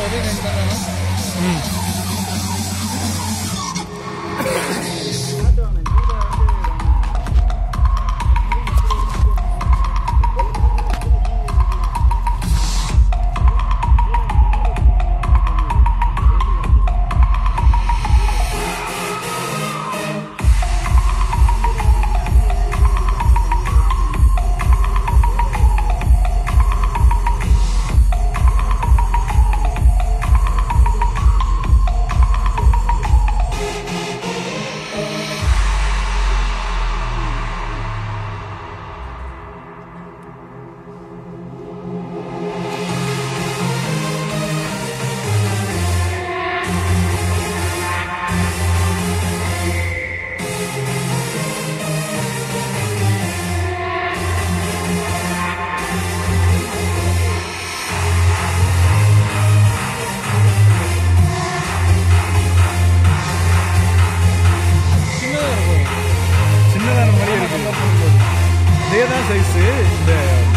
うん。né? Sem ser. Né?